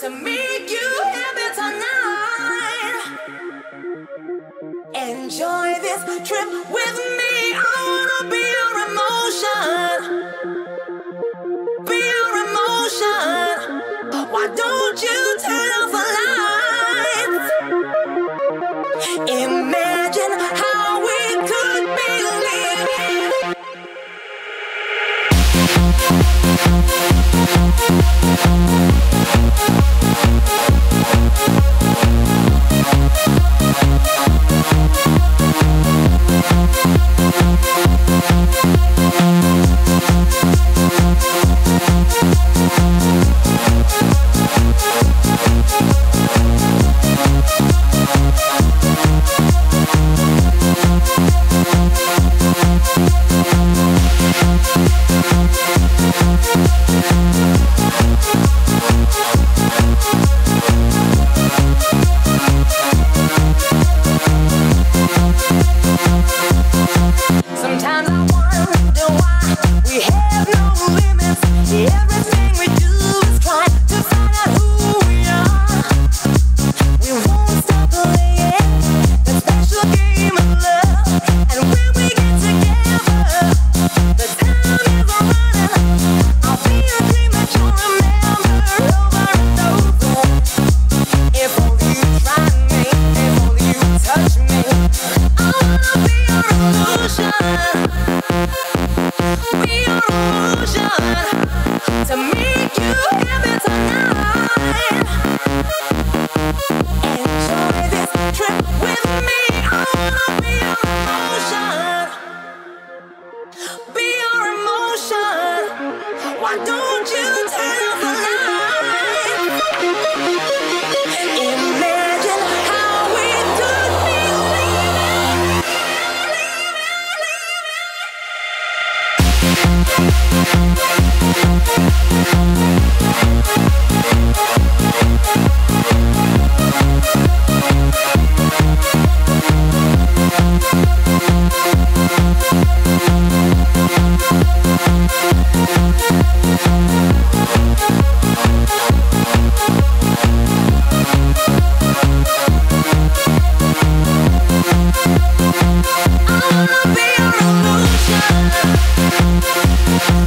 to make you happy tonight. Enjoy this trip with me. I wanna be your emotion. Be your emotion. Why don't you turn off the lights? Imagine how. illusion to me.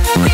We